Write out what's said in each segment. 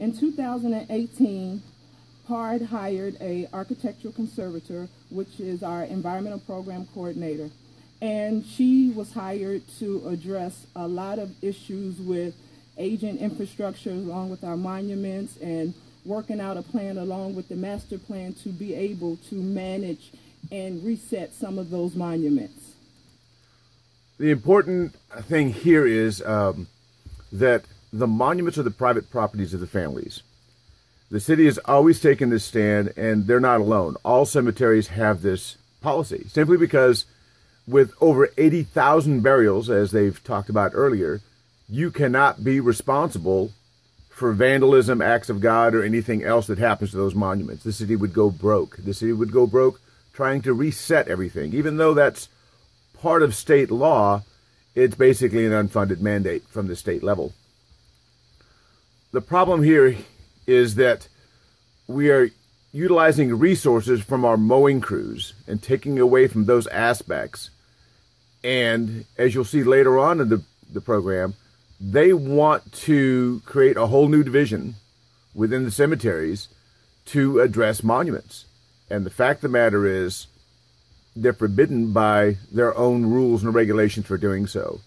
In 2018, PARD hired a architectural conservator, which is our environmental program coordinator. And she was hired to address a lot of issues with aging infrastructure along with our monuments and working out a plan along with the master plan to be able to manage and reset some of those monuments. The important thing here is um, that the monuments are the private properties of the families. The city has always taken this stand, and they're not alone. All cemeteries have this policy simply because, with over 80,000 burials, as they've talked about earlier, you cannot be responsible for vandalism, acts of God, or anything else that happens to those monuments. The city would go broke. The city would go broke trying to reset everything. Even though that's part of state law, it's basically an unfunded mandate from the state level. The problem here is that we are utilizing resources from our mowing crews and taking away from those aspects. And as you'll see later on in the, the program, they want to create a whole new division within the cemeteries to address monuments. And the fact of the matter is, they're forbidden by their own rules and regulations for doing so.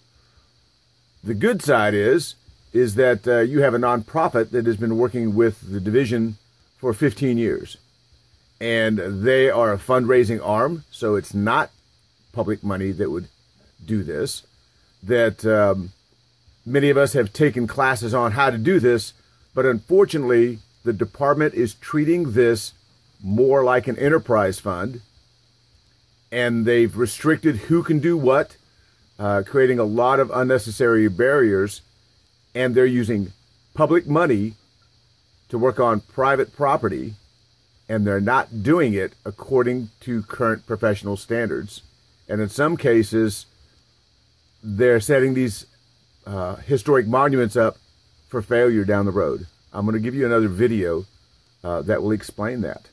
The good side is, is that uh, you have a nonprofit that has been working with the division for 15 years. And they are a fundraising arm, so it's not public money that would do this. That um, Many of us have taken classes on how to do this, but unfortunately, the department is treating this more like an enterprise fund, and they've restricted who can do what, uh, creating a lot of unnecessary barriers, and they're using public money to work on private property, and they're not doing it according to current professional standards. And in some cases, they're setting these uh, historic monuments up for failure down the road. I'm going to give you another video uh, that will explain that.